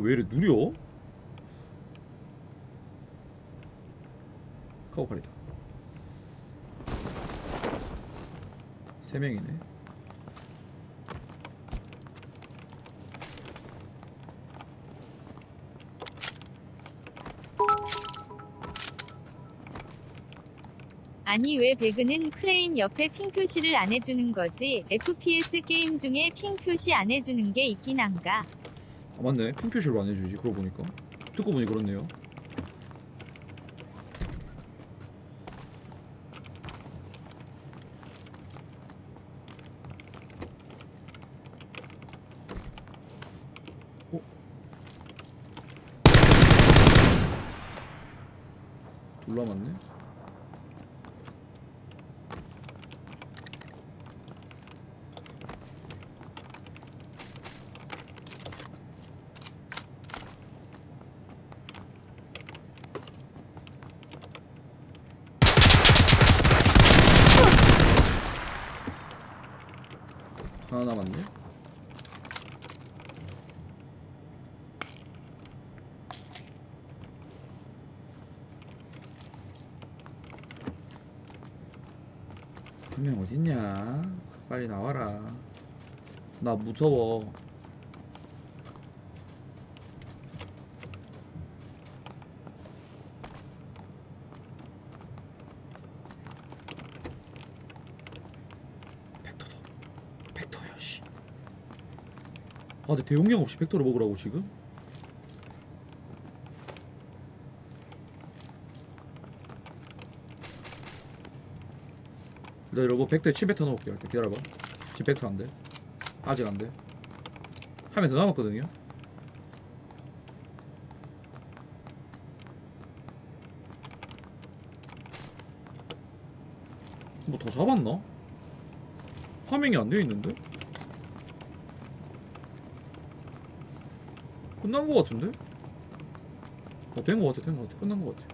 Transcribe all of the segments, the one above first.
나왜 이래 느려? 카고팔이다 세 명이네 아니 왜 배그는 프레임 옆에 핑 표시를 안 해주는 거지? FPS 게임 중에 핑 표시 안 해주는 게 있긴 한가? 아 맞네. 핑 표시를 안 해주지 그러고 보니까. 듣고 보니 그렇네요. 어? 둘 남았네 하나 남았네 한명 어딨냐 빨리 나와라 나 무서워 벡터다 벡터야 씨. 아 근데 대용량 없이 벡터를 먹으라고 지금? 나 이러고 벡터에 침 벡터 넣을게요 일단 기다려봐 지금 벡터 안 돼 아직 안돼 한명더 남았거든요 뭐 더 잡았나? 화면이 안 되어 있는데? 끝난 거 같은데? 어, 된거 같아, 된 거 같아, 끝난 거 같아.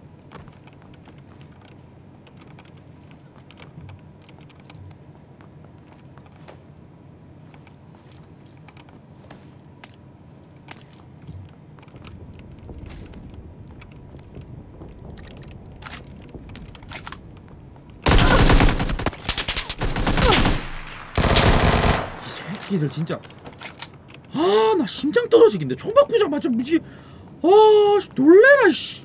이 새끼들 진짜. 아 나 심장 떨어지긴데 총 바꾸자마자 무지 아 씨, 놀래라 씨.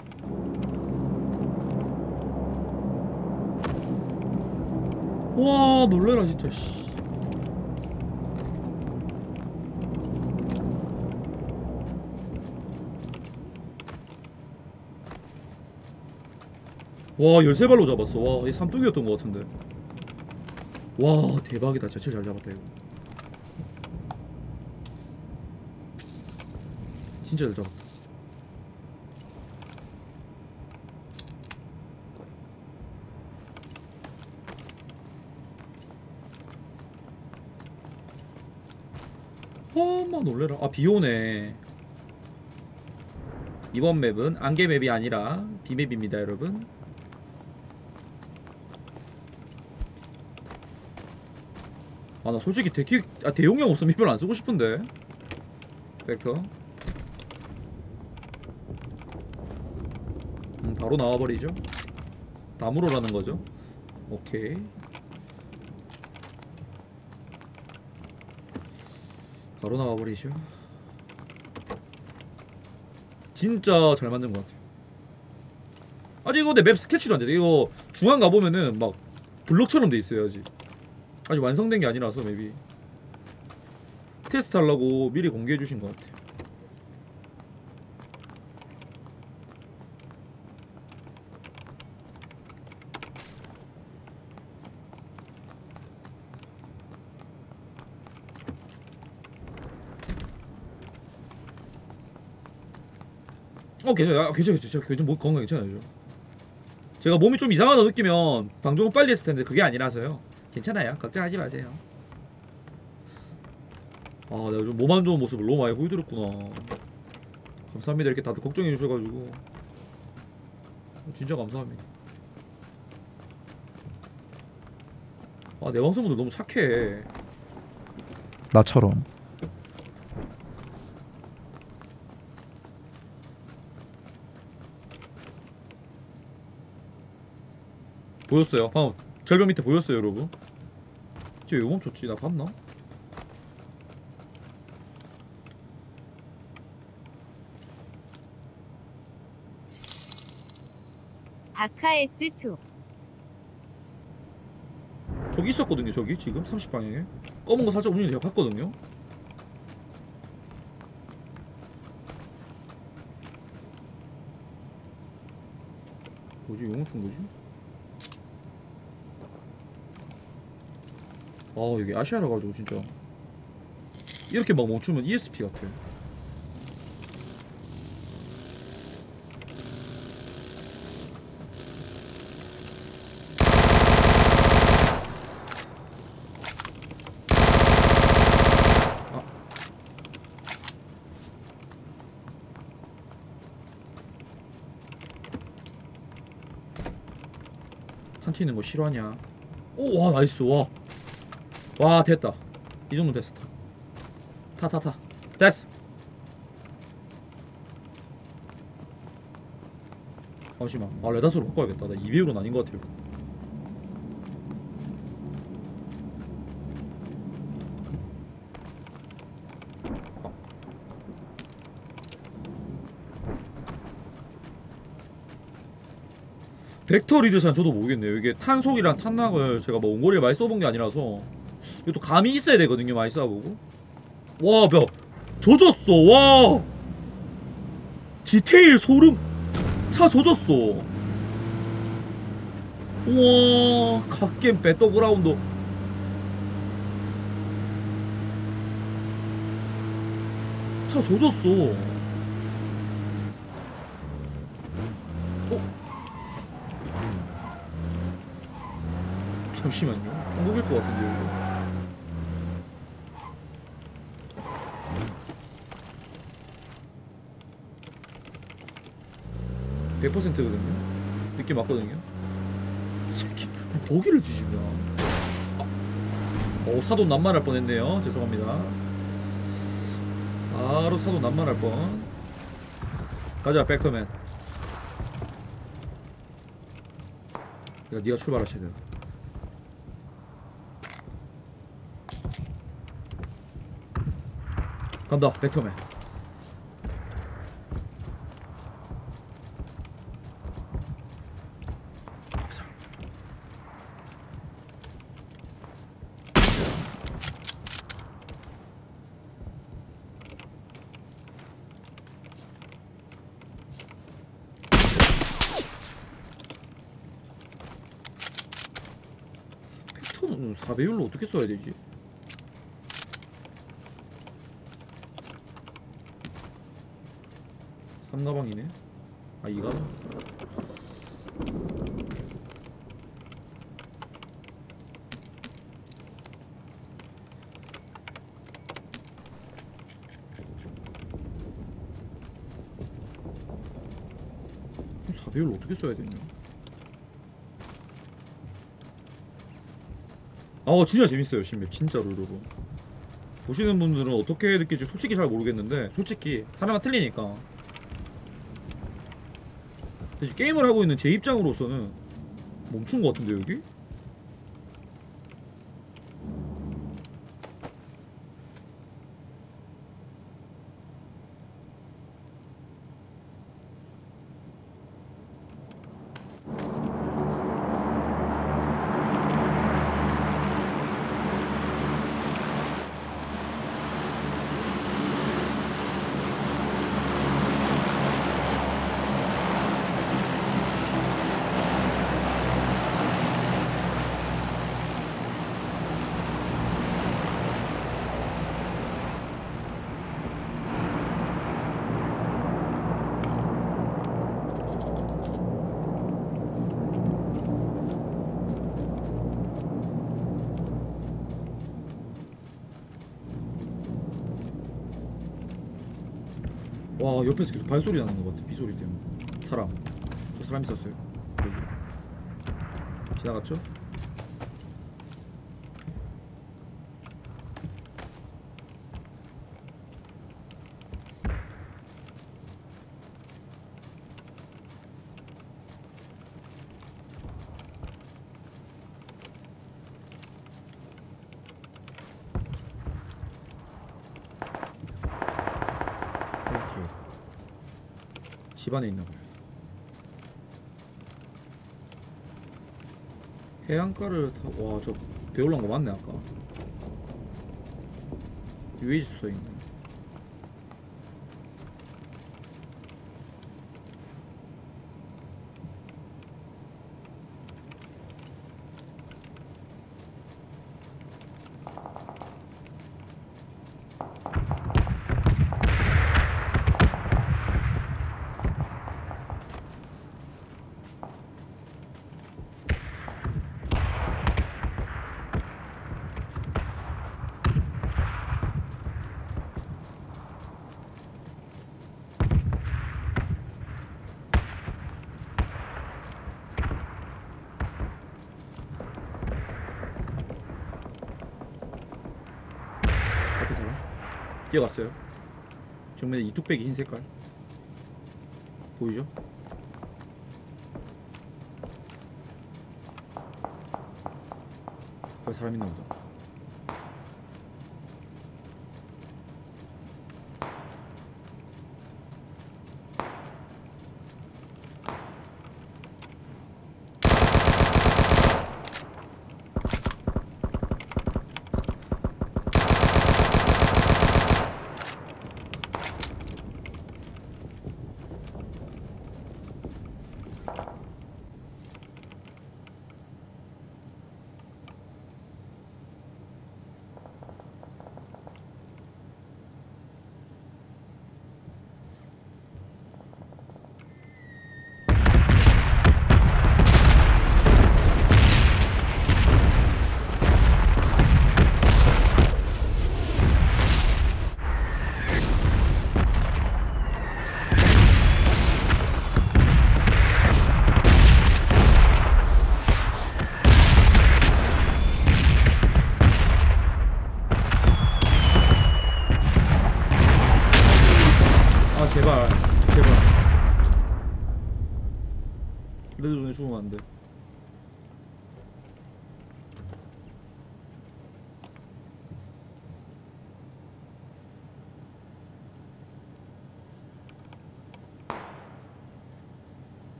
와 놀래라 진짜 씨. 와 13발로 잡았어. 와이 삼뚝이었던 것 같은데. 와 대박이다. 진짜 잘 잡았다 이거 진짜 잘 잡았다 어마 놀래라. 아 비오네. 이번 맵은 안개 맵이 아니라 비맵입니다 여러분. 아 나 솔직히 대기 아 대용량 없으면 이별 안 쓰고 싶은데. 벡터 바로 나와버리죠? 다무로라는 거죠? 오케이. 바로 나와버리죠. 진짜 잘 만든 것 같아요. 아직 이거 내맵 스케치도 안돼 이거 중앙 가보면은 막 블럭처럼 돼 있어요 아직. 아직 완성된 게 아니라서 맵이. 테스트 하려고 미리 공개해 주신 것 같아 어 괜찮아요. 아, 괜찮아요 괜찮아요. 뭐 건강 괜찮아요 저. 제가 몸이 좀 이상하다 느끼면 방송을 빨리 했을 텐데 그게 아니라서요. 괜찮아요. 걱정하지 마세요. 아 내가 좀몸안 좋은 모습을 너무 많이 보여드렸구나. 감사합니다. 이렇게 다들 걱정해 주셔가지고. 진짜 감사합니다. 아내 방송분들 너무 착해. 나처럼 보였어요. 방금 절벽 밑에 보였어요 여러분. 쟤왜 멈췄지 나 봤나? 아카 S2. 저기 있었거든요 저기 지금 30방향에. 검은 거 살짝 움직이는 거 제가 봤거든요. 뭐지 용어충 뭐지? 아 여기 아시아라 가지고 진짜. 이렇게 막 멈추면 ESP 같아. 탄 튀는 거 싫어하냐? 오와 nice 와 와 됐다. 이 정도 됐어. 타. 타 타 됐어. 잠시만. 아 red dot으로 바꿔야겠다. 나 2배율은 아닌 것 같아요. 벡터 lead shot 저도 모르겠네요. 이게 탄속이랑 탄낙을 제가 뭐 옹골이를 많이 써본 게 아니라서 이것도 감이 있어야 되거든요 많이 쏴보고. 와야 젖었어 와. 디테일 소름. 차 젖었어. 우와 갓겜 배틀그라운드. 차 젖었어. 어? 잠시만요. 녹일 것 같은데 여기 1%거든요. 느낌 맞거든요. 새끼 보기를 뒤집냐. 아. 어 사도 난만할 뻔했네요. 죄송합니다. 바로 사도 난만할 뻔. 가자 백터맨. 야 니가 출발하셔야 돼 간다 백터맨. 어떻게 써야 되지? 삼가방이네. 아 이가방. 사배율 어떻게 써야 되냐? 아 진짜 재밌어요 신맵 진짜로 여러분 보시는 분들은 어떻게 느낄지 솔직히 잘 모르겠는데 솔직히 사람마다 틀리니까 게임을 하고 있는 제 입장으로서는 멈춘 것 같은데 여기? 와 옆에서 계속 발소리 나는 것 같아 비소리 때문에. 사람. 저 사람 있었어요. 여기. 지나갔죠? 집안에 있나 봐요. 해안가를 타. 와저 배올란 거 맞네 아까. 유해지 써 있네. 앞에 사람 뛰어갔어요. 정면에 이 뚝배기 흰 색깔 보이죠? 앞에 사람 있나 보다. 아 제발 제발 레드 존에 죽으면 안돼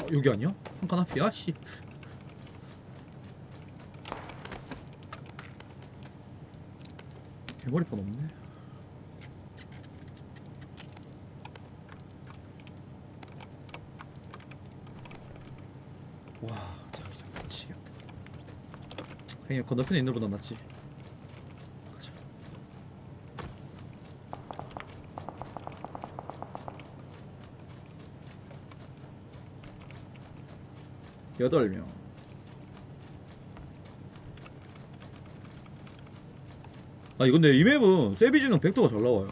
어, 여기 아니야? 한 칸 앞이야? 씨 대머리판 없네. 와 자기 장 미치겠다. 그냥 건너편에 있는 것보다 낫지? 가자. 여덟 명 아 이건데 이 맵은 세비지는 백도가 잘 나와요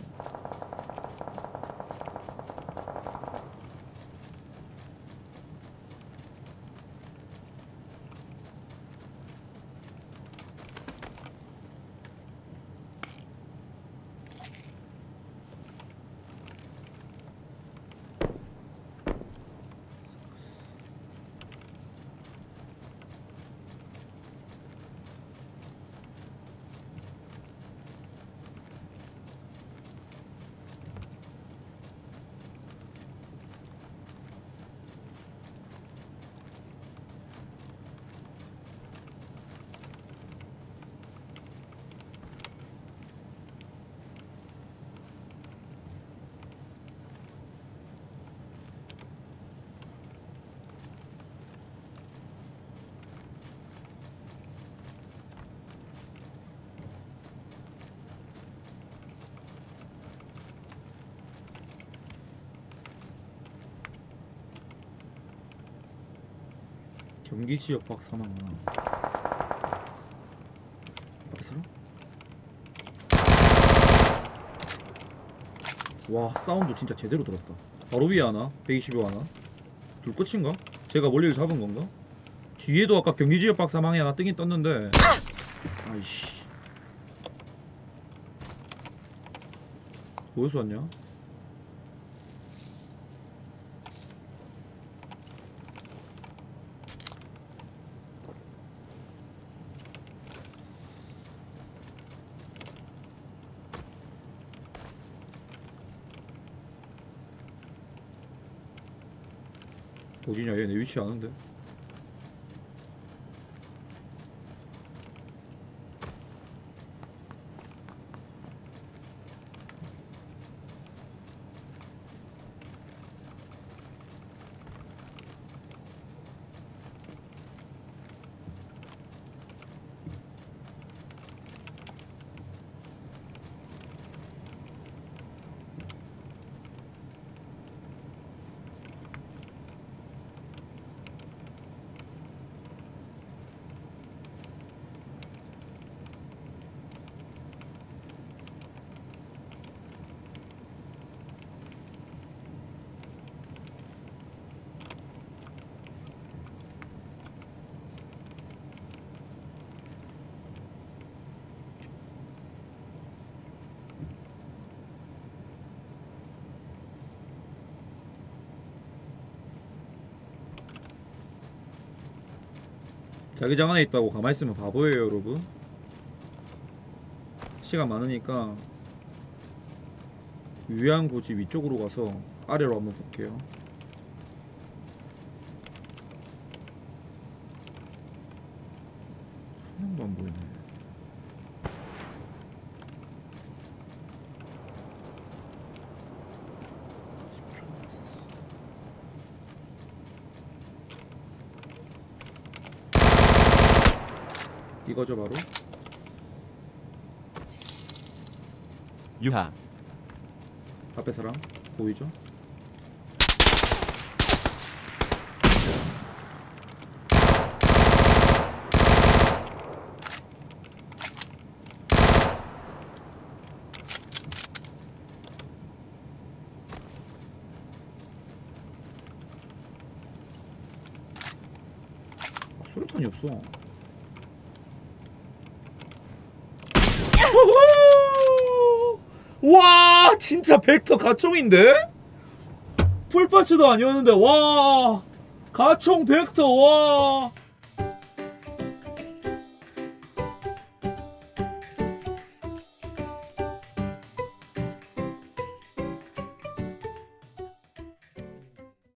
경기 지역 밖 사망 하나 앞에 사람? 와 사운드 진짜 제대로 들었다 바로 위에 하나 125 하나 둘 끝인가? 제가 멀리를 잡은 건가? 뒤에도 아까 경기 지역 밖 사망이 하나 뜨긴 떴는데 아이씨 어디서 왔냐? 어디냐 얘내 위치 아는데 자기장 안에 있다고 가만히 있으면 바보예요 여러분. 시간 많으니까 유양 고지 위쪽으로 가서 아래로 한번 볼게요 한 명도 안 보이네 이거죠 바로 유하 앞에 사람 보이죠? 아, 수류탄이 없어. 와 진짜 벡터 가총인데? 풀파츠도 아니었는데 와 가총 벡터 와